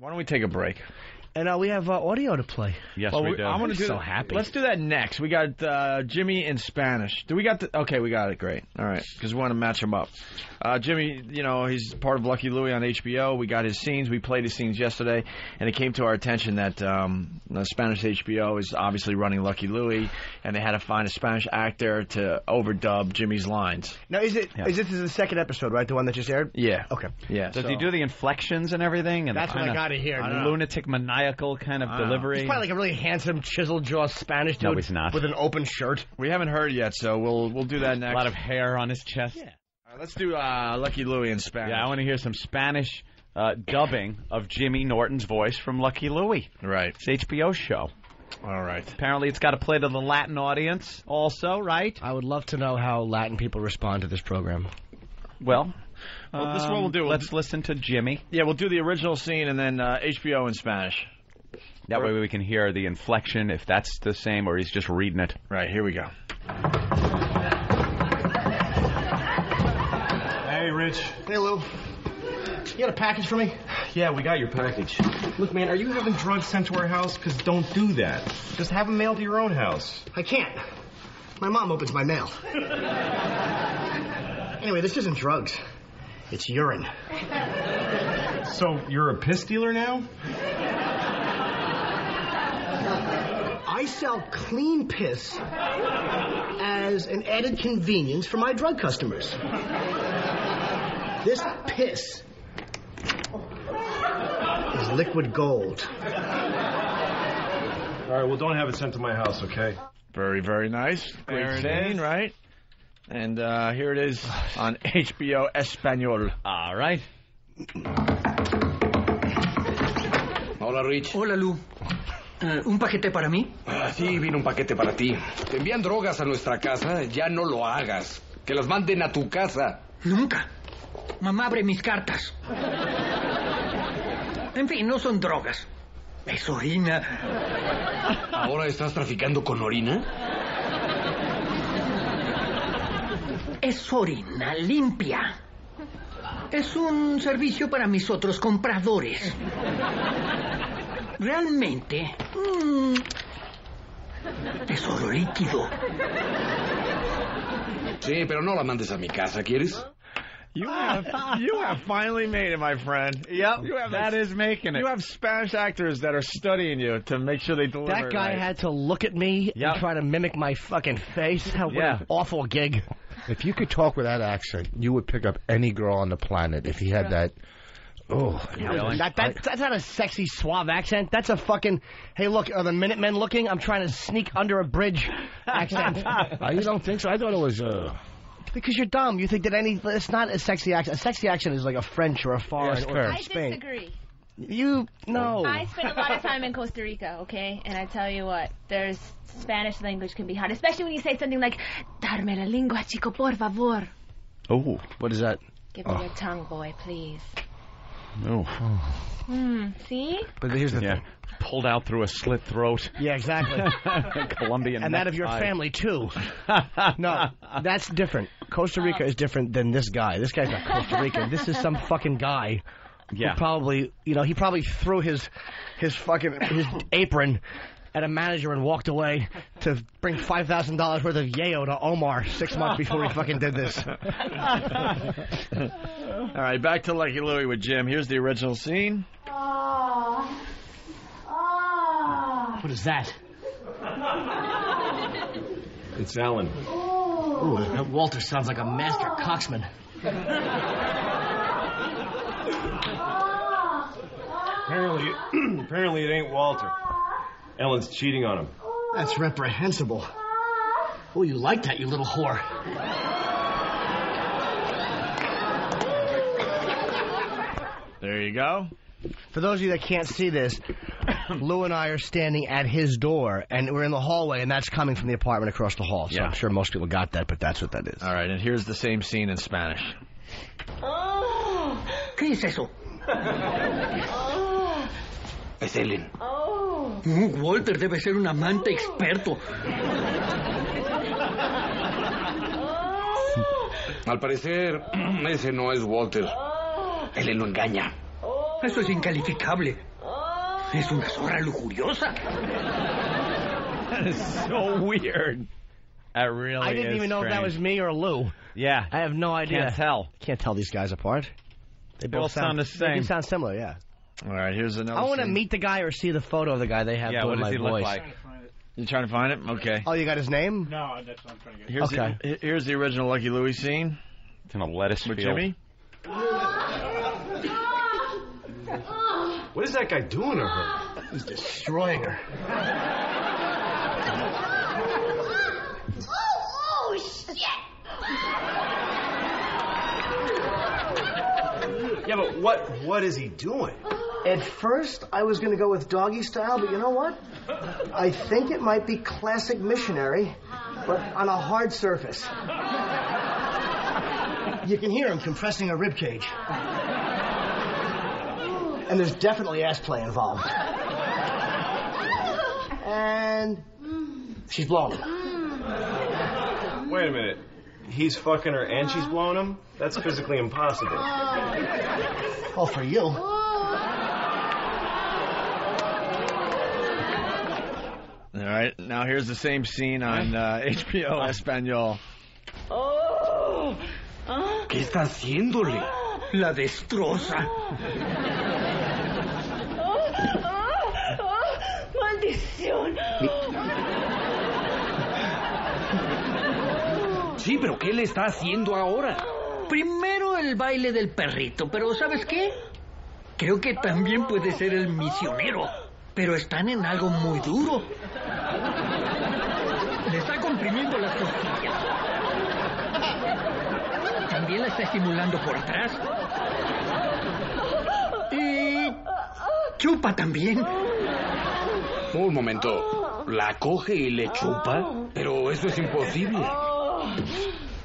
Why don't we take a break? And uh, we have uh, audio to play. Yes, Well, we we- do. I'm gonna do so that- happy. Let's do that next. We got uh, Jimmy in Spanish. Do we got the? Okay, we got it. Great. All right, because we want to match him up. Uh, Jimmy, you know he's part of Lucky Louie on HBO. We got his scenes. We played his scenes yesterday, and it came to our attention that um, the Spanish HBO is obviously running Lucky Louie, and they had to find a Spanish actor to overdub Jimmy's lines. Now, is it? Is Yeah. this is the second episode, right? The one that just aired. Yeah. Okay. Yeah. Does so- he do the inflections and everything? And That's what I gotta hear. I don't know. Lunatic, maniacal kind of I delivery. He's probably like a really handsome, chiseled jaw Spanish dude. No, he's not. With an open shirt. We haven't heard yet, so we'll we'll do that next. a lot of hair on his chest. All right, let's do uh, Lucky Louie in Spanish. Yeah, I want to hear some Spanish uh, dubbing of Jimmy Norton's voice from Lucky Louie. Right. It's HBO show. All right. Apparently, it's got to play to the Latin audience also, right? I would love to know how Latin people respond to this program. Well, Well, this is what we'll do. We'll Let's listen to Jimmy. Yeah, we'll do the original scene and then uh, HBO in Spanish. That way we can hear the inflection, if that's the same or he's just reading it. Right, here we go. Hey, Rich. Hey, Lou. You got a package for me? Yeah, we got your package. Look, man, are you having drugs sent to our house? Because don't do that. Just have them mailed to your own house. I can't. My mom opens my mail. anyway, this isn't drugs. It's urine. So you're a piss dealer now? I sell clean piss as an added convenience for my drug customers. This piss is liquid gold. All right, well, don't have it sent to my house, okay? Very, very nice. Great There it scene, is. right? And uh, here it is on HBO Espanol. All right. Hola, Rich. Hola, Lu. Eh, ¿Un paquete para mí? Ah, sí, vino un paquete para ti. Te envían drogas a nuestra casa, ya no lo hagas. Que las manden a tu casa. Nunca. Mamá abre mis cartas. En fin, no son drogas. Es orina. ¿Ahora estás traficando con orina? Es orina limpia. Es un servicio para mis otros compradores. Realmente... mm, tesoro líquido. Sí, pero no la mandes a mi casa, ¿quieres? You have, you have finally made it, my friend. Yep, You have that is making it. You have Spanish actors that are studying you to make sure they deliver. That it guy right. had to look at me Yep. and try to mimic my fucking face. What Yeah. an awful gig. If you could talk with that accent, you would pick up any girl on the planet if he had that. Oh, Really? That, that, that's not a sexy, suave accent. That's a fucking, hey, look, are the Minutemen looking? I'm trying to sneak under a bridge accent. You don't think so? I thought it was. Uh, because you're dumb. You think that any, it's not a sexy accent. A sexy accent is like a French or a foreign Yes, or Kurt. from I Spain. disagree. You, no. I spent a lot of time in Costa Rica, okay? And I tell you what, there's Spanish language can be hard, especially when you say something like, Darme la lengua, chico, por favor. Oh, What is that? Give me your tongue, boy, please. No. Hmm, see? But here's the yeah. thing. Pulled out through a slit throat. Yeah, exactly. Colombian. and that of your necktie. family too. No, that's different. Costa Rica is different than this guy. This guy's not Costa Rican. This is some fucking guy. Yeah. Probably, you know, he probably threw his his fucking his apron at a manager and walked away to bring five thousand dollars worth of yayo to Omar six months before he fucking did this. All right, back to Lucky Louie with Jim. Here's the original scene. What is that? It's Ellen. Ooh, that Walter sounds like a master coxman. Apparently, apparently it ain't Walter. Ellen's cheating on him. That's reprehensible. Oh, you like that, you little whore. There you go. For those of you that can't see this, Lou and I are standing at his door, and we're in the hallway, and that's coming from the apartment across the hall. So Yeah. I'm sure most people got that, but that's what that is. All right, and here's the same scene in Spanish. Oh, ¿Qué es eso? Es Ellen. Mm, Walter debe ser un amante experto. Al parecer, ese no es Walter. Ellen lo engaña. Eso es incalificable. Es una zorra lujuriosa. That is so weird. That really I didn't is even know if that was me or Lou. Yeah. I have no idea. Can't tell. Can't tell these guys apart. They all sound the same. do sound similar, yeah. All right, here's another. I want to meet the guy or see the photo of the guy they have Yeah, doing what does my he look like? You trying to find it? Okay. Oh, you got his name? No, that's what I'm trying to get. Here's Okay. the here's the original Lucky Louie scene It's in a lettuce with field. Jimmy. What is that guy doing to her? He's destroying her. oh, Oh, shit! Yeah, but what what is he doing? At first, I was going to go with doggy style, but you know what? I think it might be classic missionary, but on a hard surface. You can hear him compressing a rib cage. And there's definitely ass play involved. And she's blown. Wait a minute. He's fucking her and she's blowing him? That's physically impossible. Oh, for you. All right, now here's the same scene on uh, HBO Espanol. Oh, ah, ¿Qué está haciéndole? la destroza. Sí, pero ¿qué le está haciendo ahora? Primero el baile del perrito, pero ¿sabes qué? Creo que también puede ser el misionero, pero están en algo muy duro. Le está comprimiendo las costillas. También la está estimulando por atrás. Y chupa también. Un momento. ¿La coge y le chupa? Pero eso es imposible.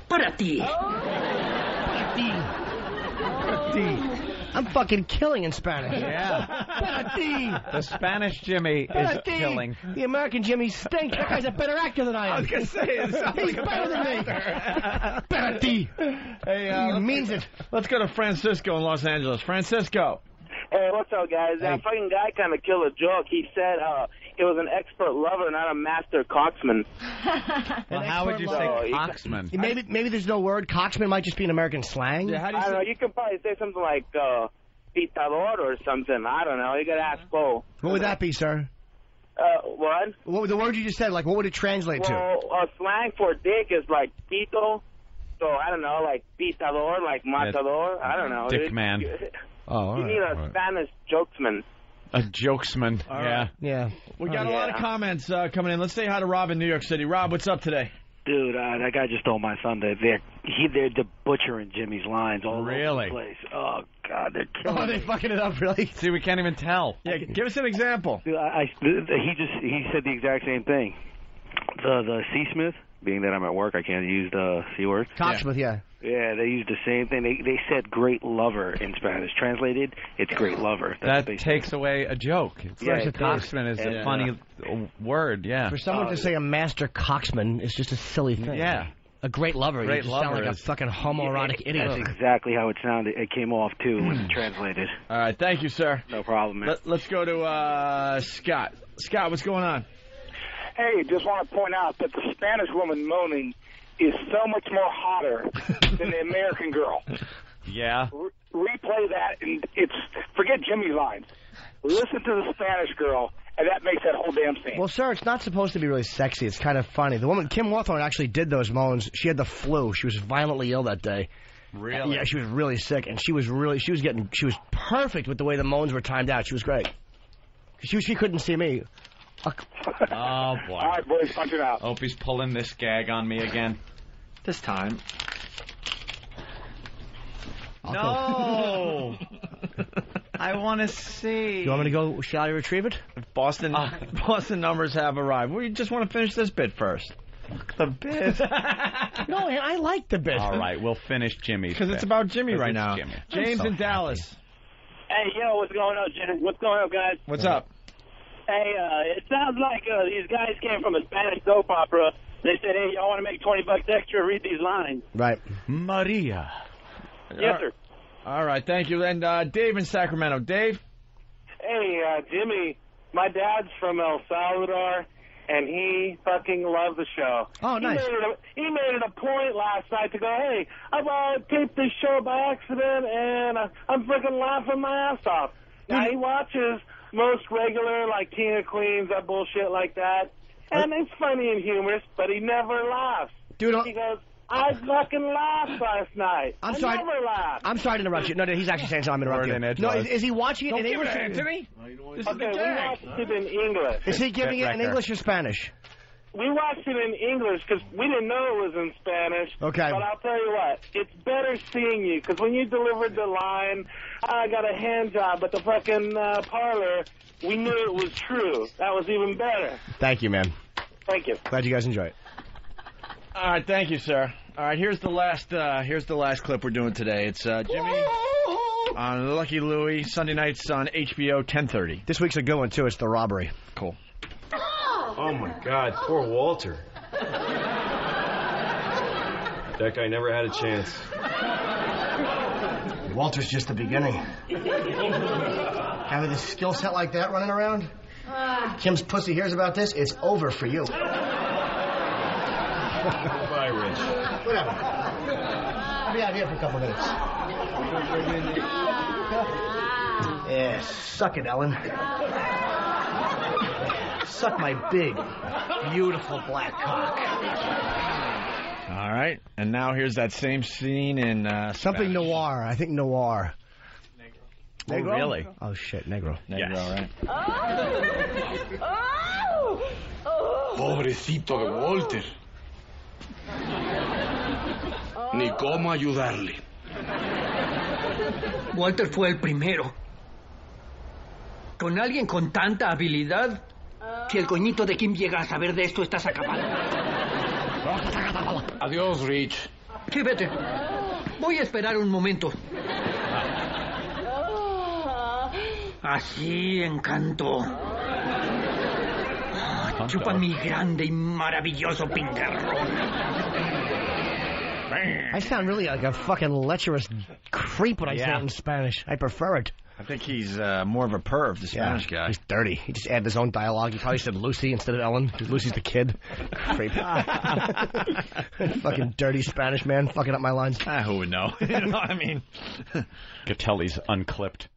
Para ti. I'm fucking killing in Spanish. Yeah. Para The Spanish Jimmy is Para ti. killing. The American Jimmy stinks. That guy's a better actor than I am. I was gonna say it sounds He's like a better than me. Para ti. Hey, uh, He means it. Let's go to Francisco in Los Angeles. Francisco. Hey, what's up, guys? That fucking guy kind of killed a joke. He said uh, he was an expert lover, not a master coxman. Well, how would you say lover. Coxman? Maybe maybe there's no word. Coxman might just be an American slang. Yeah, how do I you don't know. You could probably say something like uh, pitador or something. I don't know. You gotta ask Bo. What would that be, sir? Uh, what? What would the word you just said? Like, what would it translate to? Well, uh, slang for dick is like pito. So I don't know, like pitador, like matador. I don't know. Dick It- man. You, Oh, all you right. need a Spanish jokesman. A jokesman. All yeah. right. Yeah. We got a Yeah. lot of comments uh, coming in. Let's say hi to Rob in New York City. Rob, what's up today? Dude, uh, that guy just stole my Sunday. They're he they're the butchering Jimmy's lines all Really? over the place. Oh God, they're killing Oh, they me. fucking it up, really? See, we can't even tell. Yeah, give us an example. Dude, I, I he just he said the exact same thing. The the C Smith, being that I'm at work, I can't use the C word. Cocksmith, yeah. Yeah, they used the same thing. They they said great lover in Spanish. Translated, it's great lover. That's That what they takes away a joke. It's Yeah, like it coxman is does. a funny uh, word. Yeah. For someone to say a master coxman is just a silly thing. Yeah. A great lover. Great you just sound lover like a is- fucking homoerotic idiot. That's exactly how it sounded. It came off too when it's translated. All right, thank you, sir. No problem, man. Let, let's go to uh, Scott. Scott, what's going on? Hey, just want to point out that the Spanish woman moaning is so much more hotter than the American girl. Yeah. Re- replay that, and it's forget Jimmy's lines. Listen to the Spanish girl, and that makes that whole damn scene. Well, sir, it's not supposed to be really sexy. It's kind of funny. The woman, Kim Hawthorne, actually did those moans. She had the flu. She was violently ill that day. Really? Yeah, she was really sick, and she was really, she was getting, she was perfect with the way the moans were timed out. She was great. She, she couldn't see me. Oh boy. All right, boys, punch it out. Hope he's pulling this gag on me again. This time. No. I want to see. You want me to go? Shall I retrieve it? Boston uh. Boston numbers have arrived. We just want to finish this bit first. the bit? no, man, I like the bit. All right, we'll finish Jimmy's Because it's about Jimmy right now. Jimmy. James I'm so in Dallas. Hey, yo, what's going on, Jimmy? What's going on, guys? What's up? Hey, uh, it sounds like uh, these guys came from a Spanish soap opera. They said, hey, y'all want to make 20 bucks extra? Read these lines. Right. Maria. Yes, sir. All right, thank you. And uh, Dave in Sacramento. Dave? Hey, uh, Jimmy, my dad's from El Salvador, and he fucking loved the show. Oh, nice. He made, it a, he made it a point last night to go, hey, I uh, taped this show by accident, and uh, I'm freaking laughing my ass off. Now, he watches most regular, like King of Queens, that bullshit like that, and it's funny and humorous, but he never laughs. Dude, he goes, I fucking laughed last night. I'm I sorry. never laughed. I'm sorry to interrupt you. No, no, he's actually saying something. I'm interrupting you. No, is, is he watching it Don't in give English? it, Anthony. This is Okay, the we gag. watched it in English. Is he giving it in English or Spanish? We watched it in English because we didn't know it was in Spanish. Okay. But I'll tell you what, it's better seeing you because when you delivered the line, I got a hand job at the fucking uh, parlor, we knew it was true. That was even better. Thank you, man. Thank you. Glad you guys enjoy it. All right, thank you, sir. All right, here's the last. Uh, here's the last clip we're doing today. It's uh, Jimmy on Lucky Louie Sunday nights on HBO 10:30. This week's a good one too. It's the robbery. Cool. Oh my God, poor Walter. That guy never had a chance. Walter's just the beginning. Having this skill set like that running around, Kim's pussy hears about this. It's over for you. Bye, Rich. Whatever. I'll be out here for a couple minutes. Ah. Yeah, suck it, Ellen. Suck my big, beautiful black cock. All right, and now here's that same scene in uh, Something Spanish. noir. I think noir. Oh, really? Oh shit, negro. Negro, right? Pobrecito de Walter. Ni cómo ayudarle. Walter fue el primero. Con alguien con tanta habilidad, si el coñito de Kim llega a saber de esto, estás acabado. Adiós, Rich. Sí, vete. Voy a esperar un momento. Así, encanto. Chupa mi grande y maravilloso pingarrón. I sound really like a fucking lecherous creep when I say Yeah. it in Spanish. I prefer it. I think he's uh, more of a perv, the Spanish guy. He's dirty. He just added his own dialogue. He probably said Lucy instead of Ellen. 'cause Lucy's the kid. Creep. fucking dirty Spanish man fucking up my lines. Ah, who would know? you know what I mean? Gatelli's unclipped.